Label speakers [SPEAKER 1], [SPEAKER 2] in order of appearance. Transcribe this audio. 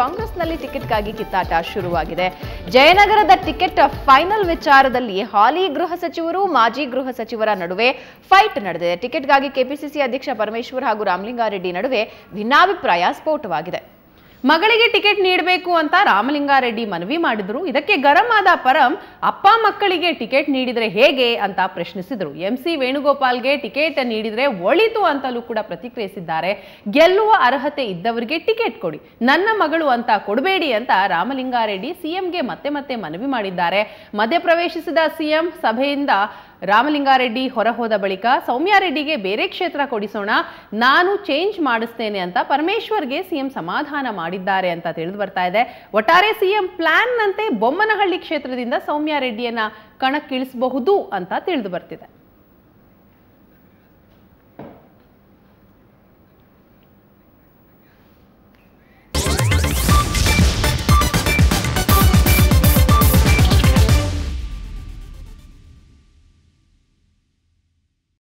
[SPEAKER 1] ಕಾಂಗ್ರೆಸ್ನಲ್ಲಿ ಟಿಕೆಟ್ಗಾಗಿ ಕಿತ್ತಾಟ ಶುರುವಾಗಿದೆ. ಜಯನಗರದ ticket final ವಿಚಾರದಲ್ಲಿ ಹಾಲಿ ಗೃಹ ಸಚಿವರು, ಮಾಜಿ ಗೃಹ ಸಚಿವರ ನಡುವೆ ಫೈಟ್ ನಡೆದಿದೆ. ಟಿಕೆಟ್ಗಾಗಿ ಕೆಪಿಸಿಸಿ ಅಧ್ಯಕ್ಷ ಪರಮೇಶ್ವರ್ ಹಾಗೂ ರಾಮಲಿಂಗಾರೆಡ್ಡಿ ನಡುವೆ ಭಿನ್ನಾಭಿಪ್ರಾಯ ಸ್ಫೋಟವಾಗಿದೆ.
[SPEAKER 2] ಮಗಳಿಗೆ ಟಿಕೆಟ್ ನೀಡಬೇಕು ಅಂತ ರಾಮಲಿಂಗಾರೆಡ್ಡಿ ಮನವಿ ಮಾಡಿದ್ರು. ಇದಕ್ಕೆ ಗರಂ ಆದ ಪರಂ ಅಪ್ಪ ಮಕ್ಕಳಿಗೆ ಟಿಕೆಟ್ ನೀಡಿದ್ರೆ ಹೇಗೆ ಅಂತ ಪ್ರಶ್ನಿಸಿದ್ರು. ಎಂ ಸಿ ವೇಣುಗೋಪಾಲ್ಗೆ ಟಿಕೆಟ್ ನೀಡಿದ್ರೆ ಒಳಿತು ಅಂತಲೂ ಕೂಡ ಪ್ರತಿಕ್ರಿಯಿಸಿದ್ದಾರೆ. ಗೆಲ್ಲುವ ಅರ್ಹತೆ ಇದ್ದವರಿಗೆ ಟಿಕೆಟ್ ಕೊಡಿ. ನನ್ನ ಮಗಳು ಅಂತ ಕೊಡಬೇಡಿ ಅಂತ ರಾಮಲಿಂಗಾರೆಡ್ಡಿ ಸಿಎಂಗೆ ಮತ್ತೆ ಮತ್ತೆ ಮನವಿ ಮಾಡಿದ್ದಾರೆ. ಮಧ್ಯಪ್ರವೇಶಿಸಿದ ಸಿಎಂ ಸಭೆಯಿಂದ ರಾಮಲಿಂಗಾರೆಡ್ಡಿ ಹೊರಹೋದ ಬಳಿಕ ಸೌಮ್ಯಾರೆಡ್ಡಿಗೆ ಬೇರೆ ಕ್ಷೇತ್ರ ಕೊಡಿಸೋಣ, ನಾನು ಚೇಂಜ್ ಮಾಡಿಸ್ತೇನೆ ಅಂತ ಪರಮೇಶ್ವರ್ಗೆ ಸಿಎಂ ಸಮಾಧಾನ ಮಾಡಿದ್ದಾರೆ ಅಂತ ತಿಳಿದು ಬರ್ತಾ ಇದೆ. ಒಟ್ಟಾರೆ ಸಿಎಂ ಪ್ಲಾನ್ನಂತೆ ಬೊಮ್ಮನಹಳ್ಳಿ ಕ್ಷೇತ್ರದಿಂದ ಸೌಮ್ಯಾರೆಡ್ಡಿಯನ್ನ ಕಣಕ್ಕಿಳಿಸಬಹುದು ಅಂತ ತಿಳಿದು ಬರ್ತಿದೆ.